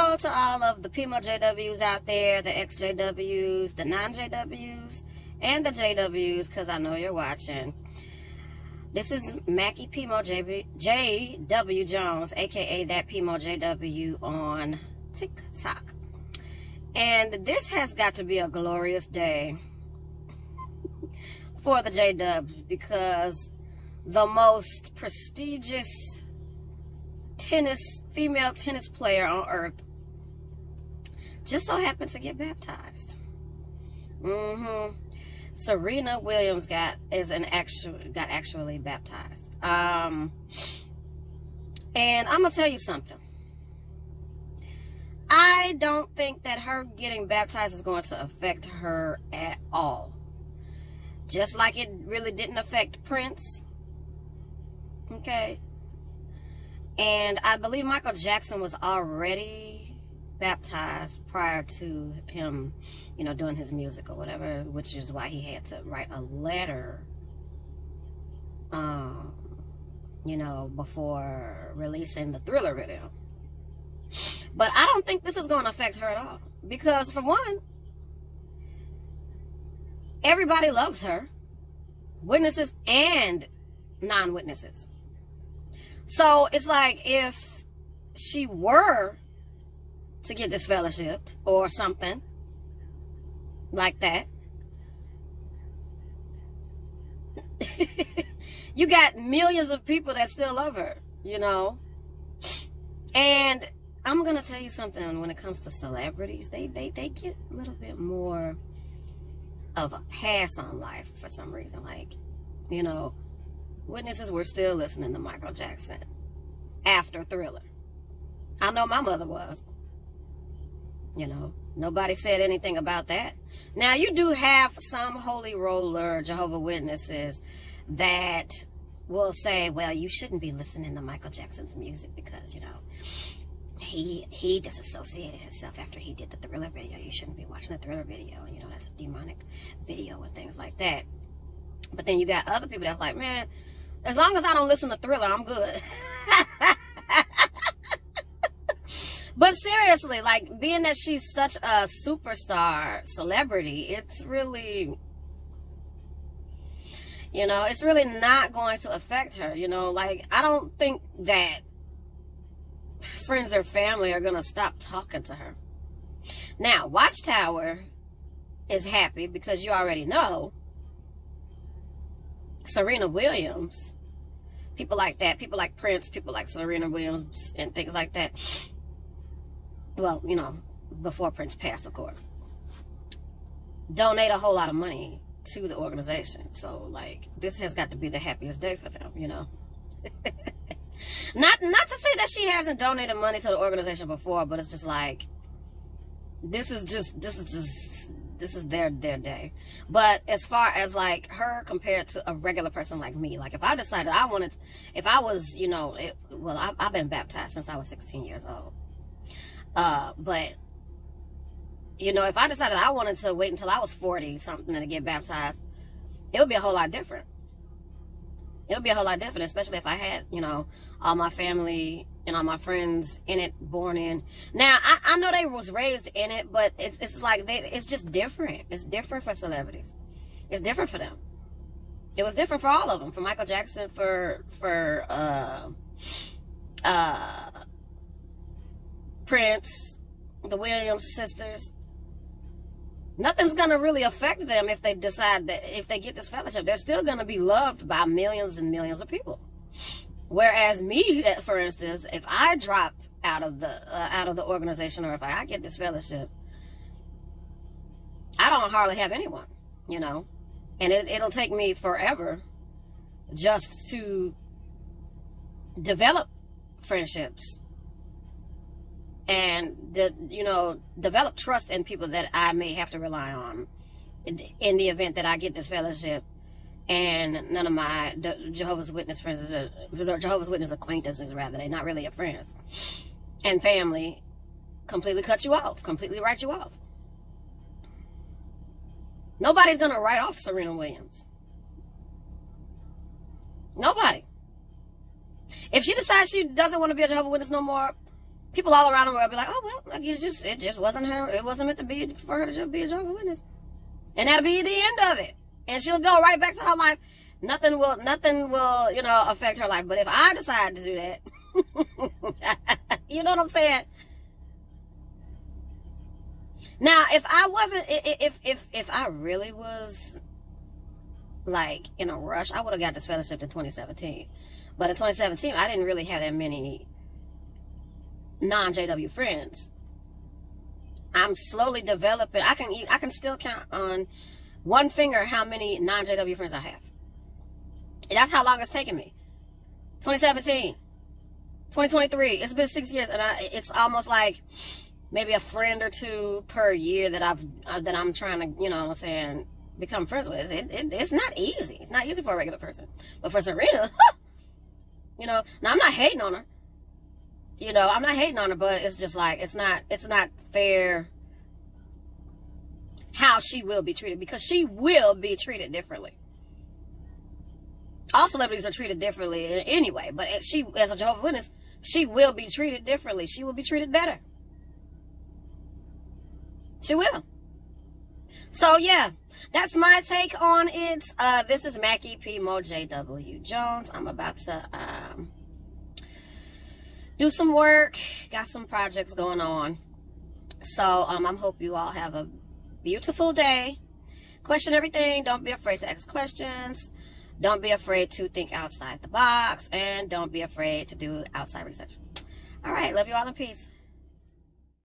also to all of the PIMO JWs out there, the XJWs, the non-JWs, and the JWs, because I know you're watching. This is Mackie Pimo JW Jones, aka that Pimo JW on TikTok. And this has got to be a glorious day for the J Dubs because the most prestigious tennis, female tennis player on earth just so happened to get baptized. Mm-hmm. Serena Williams got is an actual got actually baptized. Um, and I'm gonna tell you something. I don't think that her getting baptized is going to affect her at all. Just like it really didn't affect Prince. Okay. And I believe Michael Jackson was already baptized prior to him, you know, doing his music or whatever, which is why he had to write a letter, um, you know, before releasing the Thriller video. But I don't think this is going to affect her at all. Because, for one, everybody loves her. Witnesses and non-witnesses. So, it's like if she were to get disfellowship or something like that, you got millions of people that still love her, you know? And I'm gonna tell you something when it comes to celebrities, they they they get a little bit more of a pass on life for some reason. Like, you know, witnesses were still listening to Michael Jackson after Thriller. I know my mother was. You know, nobody said anything about that. Now you do have some holy roller Jehovah Witnesses that will say, well, you shouldn't be listening to Michael Jackson's music because, you know, he he disassociated himself after he did the thriller video. You shouldn't be watching the thriller video. You know, that's a demonic video and things like that. But then you got other people that's like, man, as long as I don't listen to thriller, I'm good. but seriously, like being that she's such a superstar celebrity, it's really you know, it's really not going to affect her. You know, like I don't think that friends or family are going to stop talking to her. Now, Watchtower is happy because you already know Serena Williams, people like that, people like Prince, people like Serena Williams, and things like that. Well, you know, before Prince passed, of course, donate a whole lot of money to the organization. So, like, this has got to be the happiest day for them, you know. Not not to say that she hasn't donated money to the organization before, but it's just like this is just this is just this is their their day. But as far as like her compared to a regular person like me, like if I decided I wanted, if I was, you know, it, well, I, I've been baptized since I was 16 years old. Uh, but you know, if I decided I wanted to wait until I was 40 something to get baptized, it would be a whole lot different it would be a whole lot different, especially if I had, you know, all my family and all my friends in it, born in. Now, I, I know they was raised in it, but it's, it's like, they, it's just different. It's different for celebrities. It's different for them. It was different for all of them. For Michael Jackson, for, for, uh, uh, Prince, the Williams sisters, nothing's going to really affect them if they decide that if they get disfellowship. They're still going to be loved by millions and millions of people. Whereas me, for instance, if I drop out of the uh, out of the organization or if I get disfellowship, I don't hardly have anyone, you know, and it, it'll take me forever just to develop friendships and de- you know develop trust in people that I may have to rely on in the event that I get disfellowship and none of my Jehovah's Witness friends, Jehovah's Witness acquaintances, rather, they're not really your friends, and family completely cut you off, completely write you off. Nobody's going to write off Serena Williams. Nobody. If she decides she doesn't want to be a Jehovah's Witness no more, people all around the world be like, oh well, like it's just it just wasn't her. It wasn't meant to be for her to just be a Jehovah's Witness, and that'll be the end of it. And she'll go right back to her life. Nothing will nothing will you know affect her life. But if I decide to do that, you know what I'm saying? Now, if I wasn't, if if if I really was like in a rush, I would have got disfellowship in 2017. But in 2017, I didn't really have that many non JW friends. I'm slowly developing. I can I can still count on one finger how many non JW friends I have. That's how long it's taken me. 2017, 2023. It's been six years, and I, it's almost like maybe a friend or two per year that I've uh, that I'm trying to, you know, what I'm saying, become friends with. It, it, it's not easy. It's not easy for a regular person, but for Serena, you know. Now I'm not hating on her you know, I'm not hating on her, but it's just like it's not it's not fair how she will be treated because she will be treated differently. All celebrities are treated differently anyway, but she, as a Jehovah's Witness, she will be treated differently. She will be treated better. She will. So yeah, that's my take on it. Uh, this is Mackie Pimo J. W. Jones. I'm about to um, do some work. Got some projects going on. So um, I hope you all have a beautiful day. Question everything. Don't be afraid to ask questions. Don't be afraid to think outside the box. And don't be afraid to do outside research. All right. Love you all in peace.